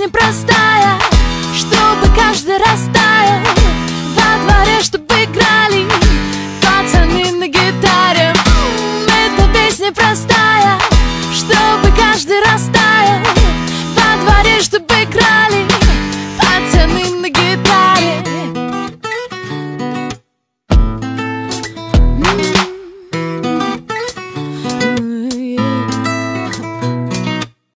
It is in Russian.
жизнь простая Чтобы каждый раз таял Во дворе, чтобы играли Пацаны на гитаре. Эта песня простая Чтобы каждый раз таял